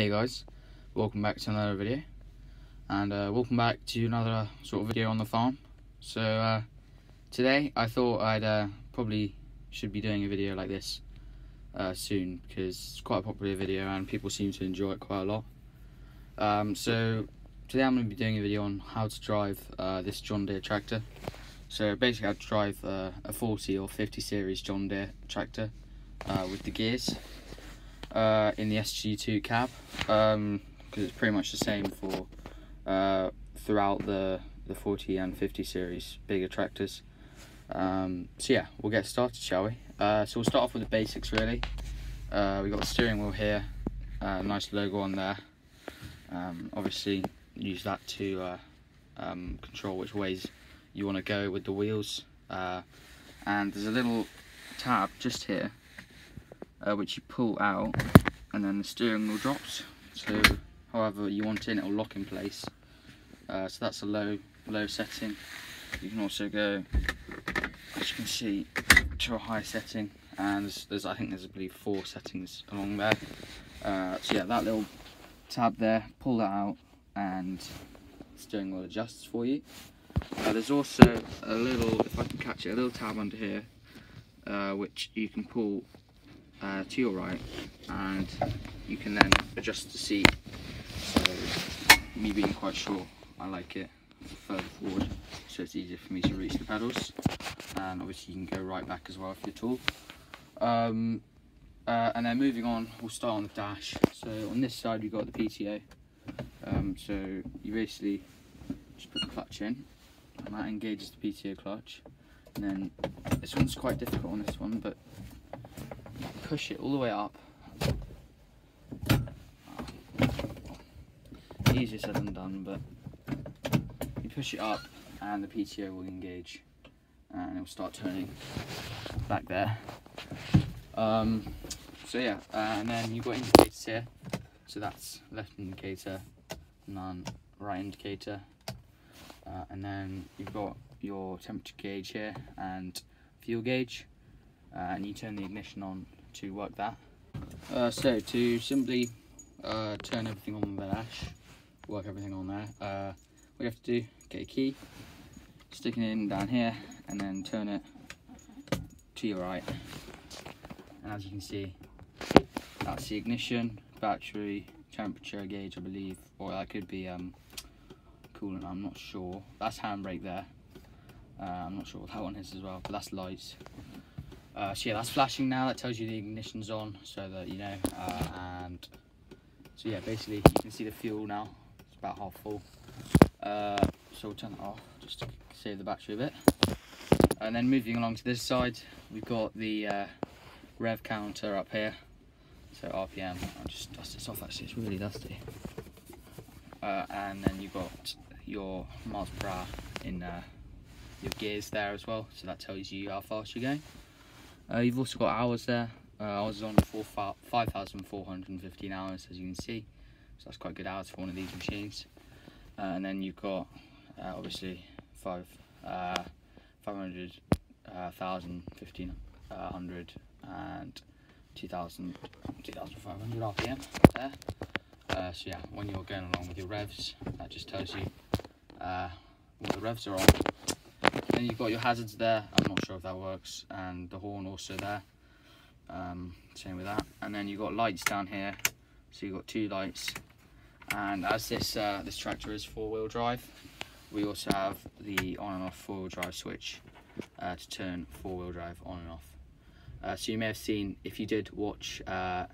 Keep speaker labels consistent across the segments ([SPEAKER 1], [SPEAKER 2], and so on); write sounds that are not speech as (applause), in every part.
[SPEAKER 1] Hey guys, welcome back to another video and uh, welcome back to another sort of video on the farm. So uh, today I thought I'd uh, probably should be doing a video like this uh, soon because it's quite a popular video and people seem to enjoy it quite a lot. Um, so today I'm going to be doing a video on how to drive uh, this John Deere tractor. So basically to drive uh, a 40 or 50 series John Deere tractor with the gears uh, in the SG2 cab because um, it's pretty much the same for uh, throughout the the 40 and 50 series bigger tractors. Um, so yeah, we'll get started, shall we? Uh, so we'll start off with the basics really. Uh, we got the steering wheel here, uh, nice logo on there. Um, obviously, use that to uh, um, control which ways you want to go with the wheels. And there's a little tab just here uh, which you pull out and then the steering wheel drops so however you want it it'll lock in place. Uh, so that's a low low setting. You can also go as you can see to a high setting and there's, there's I think there's I believe four settings along there. Uh, so yeah that little tab there pull that out and steering wheel adjusts for you. Uh, there's also a little if I can catch it a little tab under here uh, which you can pull uh, to your right and you can then adjust the seat. So me being quite short I like it further forward so it's easier for me to reach the pedals. And obviously you can go right back as well if you're tall. Um, uh, and then moving on we'll start on the dash. So on this side you've got the PTO um, so you basically just put the clutch in and that engages the PTO clutch. And then this one's quite difficult on this one but push it all the way up. Easier said than done, but you push it up and the PTO will engage and it will start turning back there. Um, so yeah, and then you've got indicators here. So that's left indicator, none, right indicator. Uh, and then you've got your temperature gauge here and fuel gauge. Uh, and you turn the ignition on to work that. Uh, so to simply uh, turn everything on the dash, work everything on there, uh, have to do, get a key, stick it in down here, and then turn it to your right. And as you can see, that's the ignition, battery, temperature gauge, I believe, or that could be um, coolant, I'm not sure. That's handbrake there. Uh, I'm not sure what that (laughs) one is as well, but that's lights. Uh, so yeah, that's flashing now. That tells you the ignition's on, so that you know. Uh, and so yeah, basically you can see the fuel now. It's about half full. Uh, so we'll turn it off just to save the battery a bit. And then moving along to this side, we've got the uh, rev counter up here. So RPM. I'll just dust this off. Actually, it's really dusty. Uh, and then you've got your miles per hour in uh, your gears there as well. So that tells you how fast you're going. Uh, you've also got hours there. Uh, I was on 5,415 hours, as you can see. So that's quite good hours for one of these machines. Uh, and then you've got, uh, obviously, five, uh, 500, uh, 1,500, and 2,000, 2,500 RPM there. Uh, so yeah, when you're going along with your revs, that just tells you uh, what the revs are on. Then you've got your hazards there. I'm not sure if that works. And the horn also there. Um, same with that. And then you've got lights down here. So you've got two lights. And as this uh, this tractor is four-wheel drive, we also have the on and off four-wheel drive switch uh, to turn four-wheel drive on and off. Uh, so you may have seen, if you did watch uh,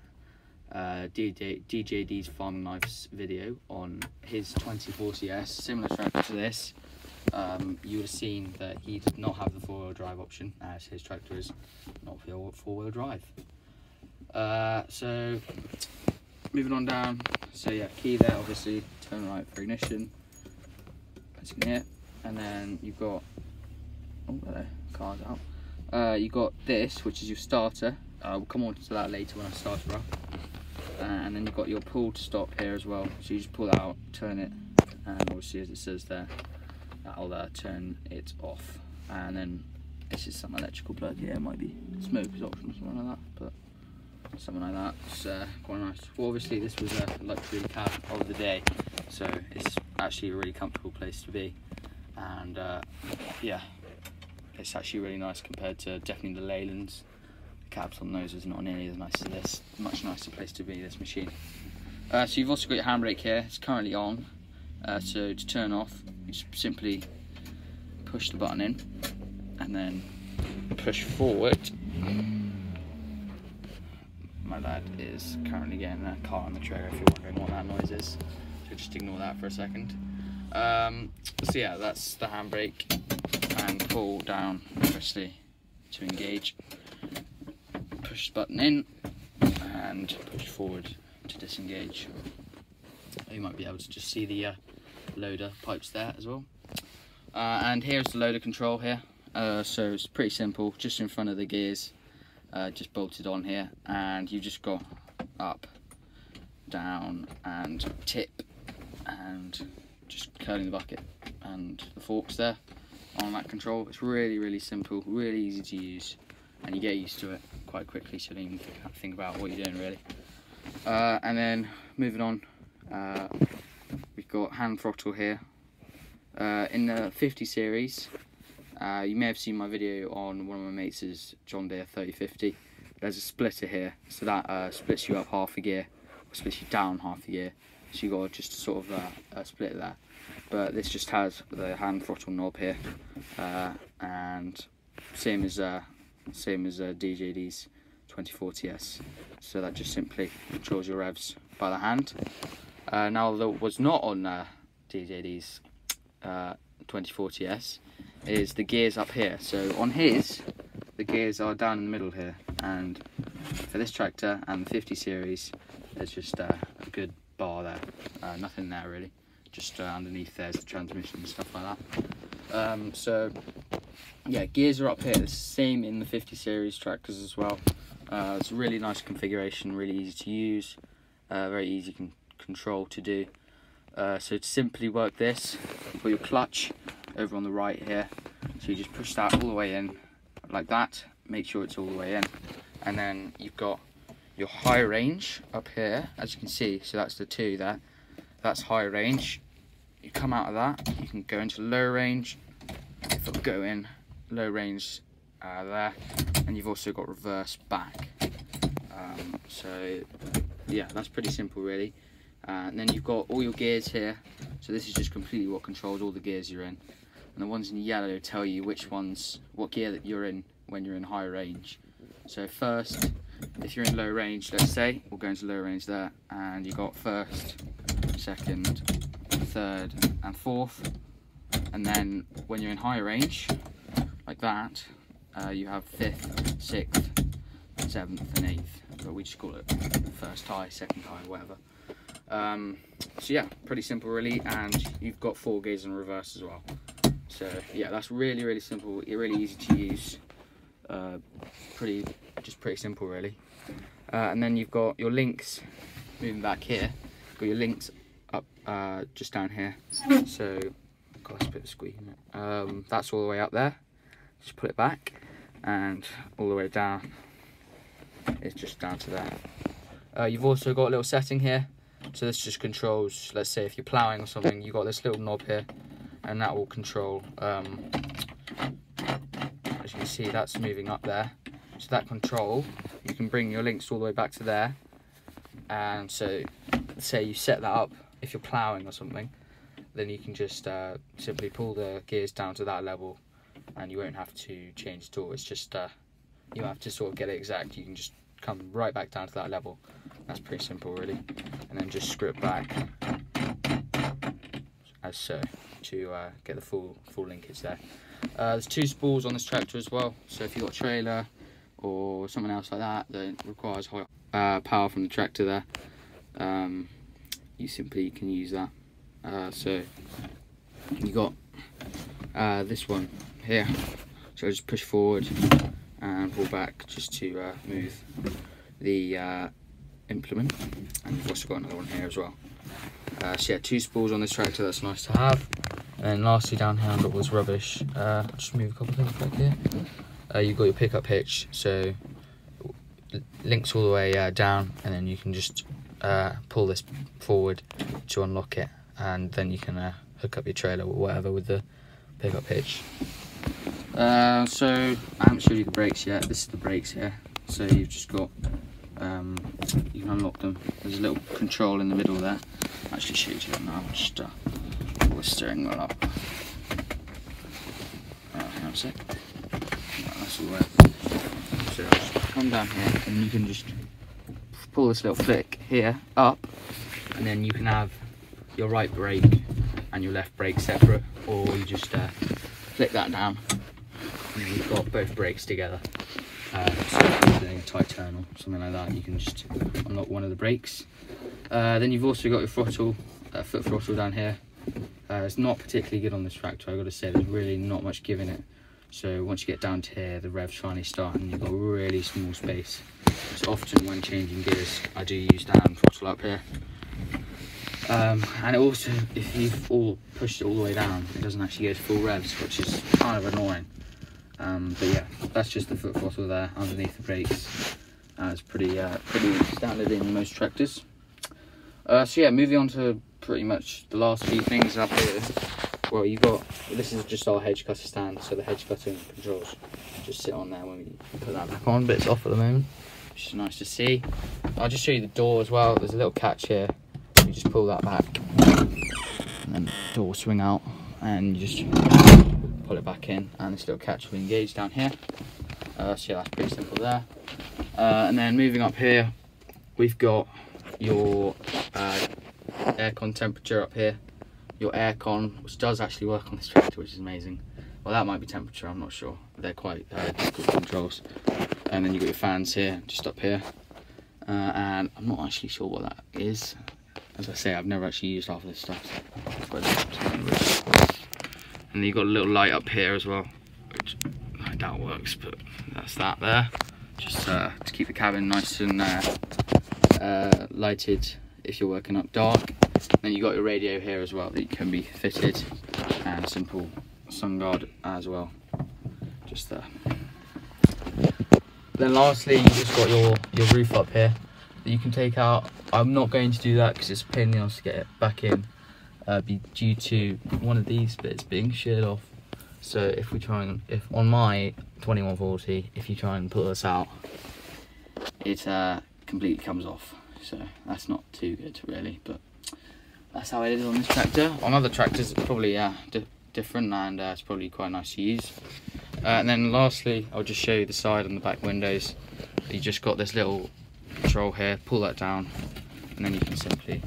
[SPEAKER 1] uh, DJ, DJD's Farming Lives video on his 2040S, similar tractor to this, um, you would have seen that he did not have the four-wheel drive option as his tractor is not four-wheel drive. Uh, so moving on down, so yeah, key there obviously, turn right for ignition, as you can hear, and then you've got, oh hello, car's out. Uh, you've got this, which is your starter, uh, we'll come on to that later when I start her up. Uh, and then you've got your pull to stop here as well, so you just pull that out, turn it, and obviously as it says there, that'll uh, turn it off and then this is some electrical plug here it might be smoke is optional something like that but something like that. It's uh, quite nice. Well, obviously this was a luxury cab of the day, so it's actually a really comfortable place to be. And uh, yeah, it's actually really nice compared to definitely the Leylands. The cabs on those is not nearly as nice as this. Much nicer place to be, this machine. Uh, so you've also got your handbrake here. It's currently on. Uh, so to turn off, you simply push the button in and then push forward. My lad is currently getting a car on the trailer if you're wondering what that noise is. So just ignore that for a second. Um, so yeah, that's the handbrake and pull down obviously to engage. Push the button in and push forward to disengage. You might be able to just see the uh, loader pipes there as well. Uh, and here's the loader control here. Uh, so it's pretty simple, just in front of the gears, uh, just bolted on here, and you just go up, down, and tip, and just curling the bucket and the forks there on that control. It's really, really simple, really easy to use, and you get used to it quite quickly, so you don't even think about what you're doing really. Uh, and then moving on, uh, we've got hand throttle here. Uh, in the 50 series, uh, you may have seen my video on one of my mates' John Deere 3050. There's a splitter here, so that uh, splits you up half a gear, or splits you down half a gear. So you got just sort of uh, a split there. But this just has the hand throttle knob here, uh, and same as uh, same as DJD's 2040S. So that just simply controls your revs by the hand. Uh, now that was not on uh, DJD's uh, 2040S is the gears up here. So on his, the gears are down in the middle here, and for this tractor and the 50 series, there's just uh, a good bar there. Uh, nothing there really, just uh, underneath there's the transmission and stuff like that. Um, so yeah, gears are up here. The same in the 50 series tractors as well. It's a really nice configuration, really easy to use, very easy control to do. Uh, so to simply work this, for your clutch over on the right here. So you just push that all the way in like that, make sure it's all the way in. And then you've got your high range up here, as you can see, so that's the two there. That's high range. You come out of that, you can go into low range, if it'll go in, low range uh, there, and you've also got reverse back. Um, so yeah, that's pretty simple really. Uh, and then you've got all your gears here. So this is just completely what controls all the gears you're in. And the ones in yellow tell you which ones, what gear that you're in when you're in high range. So first, if you're in low range, let's say, we'll go into low range there, and you got first, second, third, and fourth. And then when you're in high range, like that, uh, you have fifth, sixth, seventh, and eighth. But we just call it first high, second high, whatever. Um, so yeah, pretty simple really, and you've got four gears in reverse as well. So yeah, that's really really simple. Really easy to use. Uh, pretty, just pretty simple really. Uh, and then you've got your links. Moving back here, got your links up uh, just down here. So, got a bit of squeak. Um, that's all the way up there. Just put it back, and all the way down. It's just down to there. Uh, you've also got a little setting here so this just controls, let's say if you're ploughing or something, you've got this little knob here, and that will control, um, as you can see, that's moving up there. So that control, you can bring your links all the way back to there. And so, say you set that up, if you're ploughing or something, then you can just uh, simply pull the gears down to that level and you won't have to change at all. It's just, uh, you have to sort of get it exact. You can just come right back down to that level. That's pretty simple really. And then just screw it back as so to uh, get the full full linkage there. Uh, there's two spools on this tractor as well. So if you've got a trailer or something else like that that requires high uh, power from the tractor there, um, you simply can use that. Uh, so you got uh, this one here. So I just push forward and pull back just to uh, move the uh, implement. And we've also got another one here as well. Uh, so yeah two spools on this tractor that's nice to have. And lastly down here under was rubbish. Uh, just move a couple things back here. Uh, you've got your pickup hitch so links all the way uh, down and then you can just pull this forward to unlock it and then you can hook up your trailer or whatever with the pickup hitch. Uh, so I haven't showed you the brakes yet. This is the brakes here. So you've just got um, you can unlock them. There's a little control in the middle there. I'll actually show you that now. Just uh, pull the steering wheel up. Uh, hang on a sec. No, that's all right. So just come down here and you can just pull this little flick here up and then you can have your right brake and your left brake separate or you just uh, flick that down and then you've got both brakes together. Uh, so if you're doing a tight turn or something like that, you can just unlock one of the brakes. Uh, then you've also got your throttle, uh, foot throttle down here. Uh, it's not particularly good on this tractor, I've got to say, there's really not much give in it. So once you get down to here, the revs finally start and you've got really small space. So often when changing gears, I do use the hand throttle up here. Um, and also, if you've all pushed it all the way down, it doesn't actually go to full revs, which is kind of annoying. Um, but yeah, that's just the foot throttle there underneath the brakes. Uh, it's pretty uh, pretty standard in most tractors. Uh, so yeah, moving on to pretty much the last few things up here. Well, you've got this is just our hedge cutter stand, so the hedge cutting controls just sit on there when we put that back on, but it's off at the moment, which is nice to see. I'll just show you the door as well. There's a little catch here. You just pull that back, and then the door swing out, and you just pull it back in and this little catch will engage down here. Uh, so yeah, that's pretty simple there. Uh, and then moving up here, we've got your uh, aircon temperature up here. Your aircon, which does actually work on this tractor, which is amazing. Well, that might be temperature, I'm not sure. They're quite uh, difficult controls. And then you've got your fans here, just up here. Uh, and I'm not actually sure what that is. As I say, I've never actually used half of this stuff. So and you've got a little light up here as well which I doubt works but that's that there. Just uh, to keep the cabin nice and uh, uh, lighted if you're working up dark. Then you've got your radio here as well that can be fitted and a simple sun guard as well. Just there. Then lastly you've just got your your roof up here that you can take out. I'm not going to do that because it's a pain in the ass to get it back in uh, be due to one of these bits being sheared off. So if we try and, if on my 2140, if you try and pull this out, it uh, completely comes off. So that's not too good really, but that's how it is on this tractor. On other tractors, it's probably uh, di different and uh, it's probably quite nice to use. Uh, and then lastly, I'll just show you the side and the back windows. You just got this little control here, pull that down, and then you can simply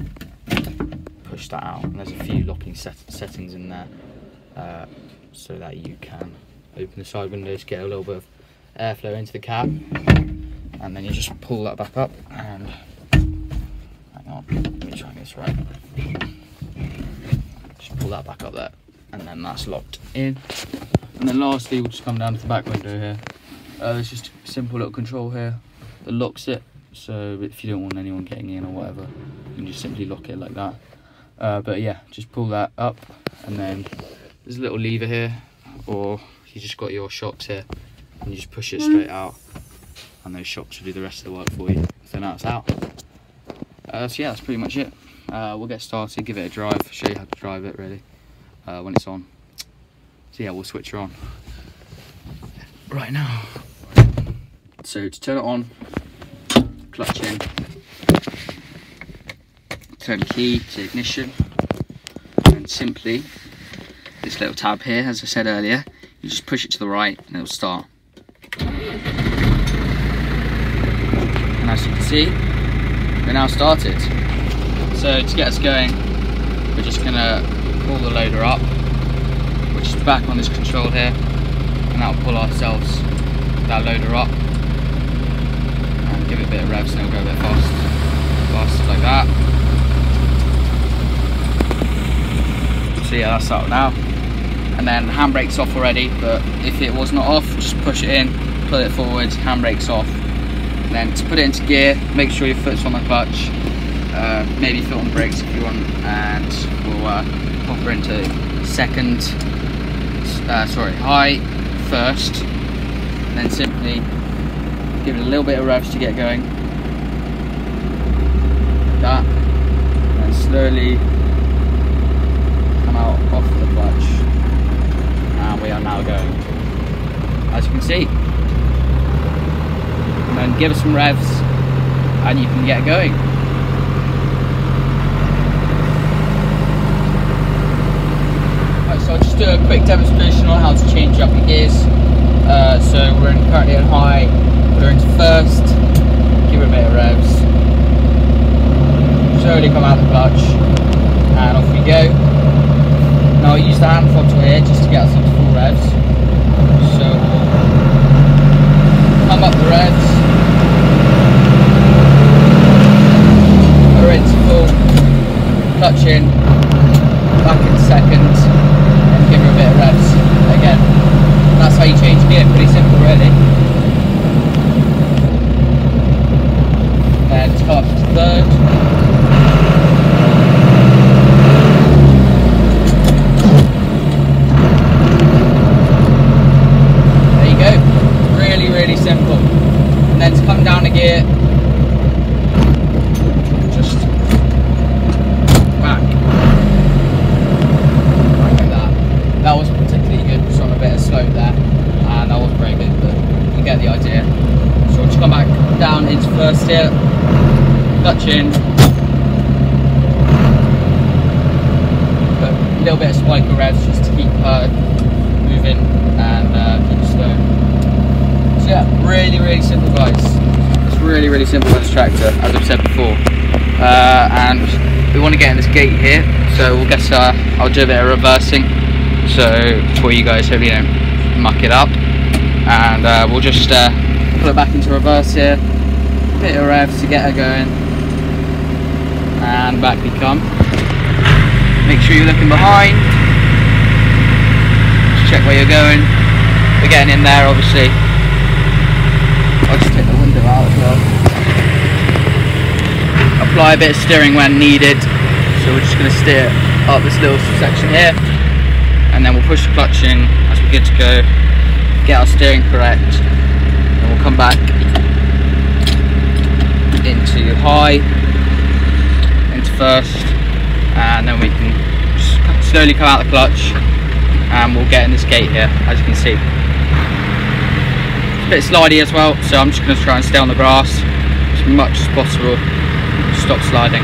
[SPEAKER 1] push that out. And there's a few locking set settings in there uh, so that you can open the side windows get a little bit of airflow into the cab and then you just pull that back up and hang on let me try this right. Just pull that back up there and then that's locked in. And then lastly we'll just come down to the back window here. Uh, there's just a simple little control here that locks it so if you don't want anyone getting in or whatever you can just simply lock it like that uh, but yeah, just pull that up and then there's a little lever here or you just got your shocks here and you just push it straight out and those shocks will do the rest of the work for you. So now it's out. Uh, so yeah, that's pretty much it. Uh, we'll get started, give it a drive, show you how to drive it really uh, when it's on. So yeah, we'll switch her on right now. So to turn it on, clutch in, turn key to ignition. And simply this little tab here as I said earlier you just push it to the right and it'll start. And as you can see we're now started. So to get us going we're just gonna pull the loader up which is back on this control here and that'll pull ourselves that loader up and give it a bit of revs and it'll go a bit fast fast like that so yeah that's up now and then handbrake's off already but if it was not off just push it in pull it forward handbrake's off and then to put it into gear make sure your foot's on the clutch uh, maybe foot on brakes if you want and we'll uh, pop her into second uh, sorry high first then simply Give it a little bit of revs to get going. That. And slowly out off the clutch. And we are now going. As you can see. And then give us some revs and you can get going. so I'll just do a quick demonstration on how to change up your gears. Uh, so we're in, currently in high, we're into first, give it a bit of revs, slowly come out the clutch, and off we go. Now I'll use the hand throttle here just to get us into full revs. So come up the revs, we're into full, clutch in, back in second, And give her a bit of revs again. That's how you change gear, pretty simple really. And come up to third. There you go. Really, really simple. And then to come down a gear, first step, clutch in, a little bit of spike revs just to keep her moving and uh, keep slow. So yeah, really, really simple guys. It's really, really simple on this as I've said before. Uh, and we want to get in this gate here, so we'll guess uh, I'll do a bit of reversing, so for you guys, hopefully you don't muck it up. And uh, we'll just uh, put it back into reverse here. Bit of revs to get her going. And back we come. Make sure you're looking behind. Just check where you're going. We're getting in there obviously. I'll just take the window out as well apply a bit of steering when needed. So we're just going to steer up this little section here. And then we'll push the clutch in as we're good to go. Get our steering correct. And we'll come back into high, into first, and then we can slowly come out the clutch. And we'll get in this gate here, as you can see. It's a bit slidey as well, so I'm just going to try and stay on the grass as much as possible, stop sliding.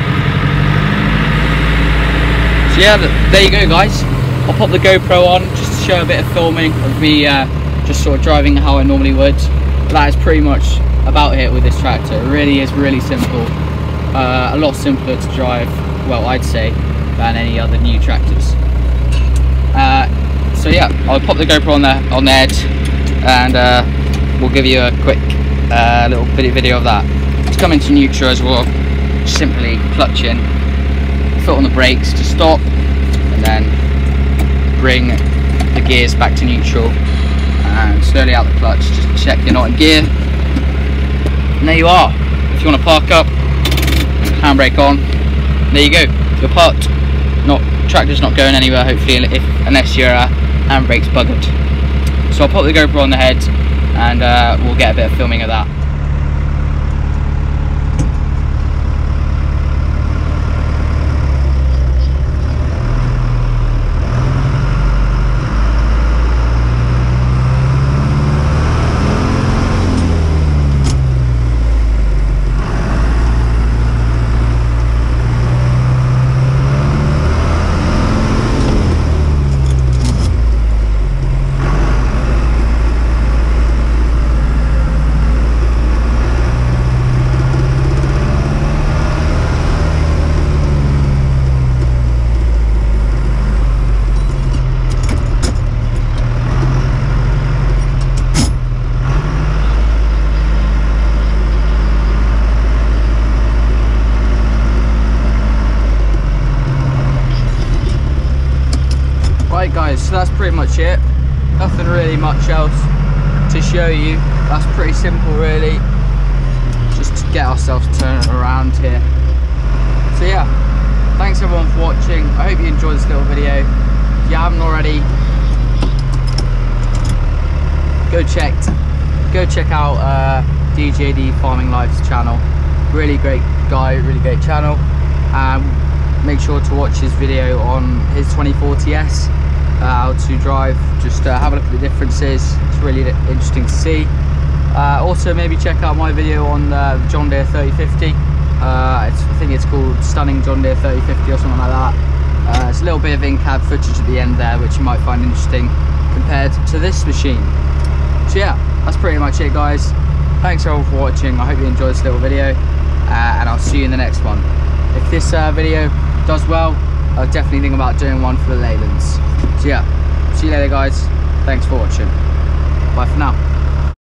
[SPEAKER 1] So yeah, there you go guys. I'll pop the GoPro on just to show a bit of filming of me uh, just sort of driving how I normally would. That is pretty much about it with this tractor. It really is really simple. Uh, a lot simpler to drive, well I'd say, than any other new tractors. Uh, so yeah, I'll pop the GoPro on there on the edge and uh, we'll give you a quick uh, little video of that. To come into neutral as well, simply clutch in, foot on the brakes to stop and then bring the gears back to neutral and slowly out the clutch just check you're not in gear and there you are. If you want to park up, handbrake on, there you go. You're parked. Not tractor's not going anywhere. Hopefully, if unless your uh, handbrake's buggered. So I'll pop the GoPro on the head, and uh, we'll get a bit of filming of that. Guys so that's pretty much it. Nothing really much else to show you. That's pretty simple really. Just to get ourselves turning around here. So yeah. Thanks everyone for watching. I hope you enjoyed this little video. If you haven't already go check go check out uh, DJD Farming Lives channel. Really great guy, really great channel. Um, make sure to watch his video on his 2040S, uh, how to drive. Just uh, have a look at the differences. It's really interesting to see. Uh, also, maybe check out my video on uh, the John Deere 3050. Uh, I think it's called Stunning John Deere 3050 or something like that. It's a little bit of in-cab footage at the end there, which you might find interesting compared to this machine. So yeah, that's pretty much it guys. Thanks all for watching. I hope you enjoyed this little video uh, and I'll see you in the next one. If this uh, video does well, I'll definitely think about doing one for the Leylands. So yeah, see you later guys. Thanks for watching. Bye for now.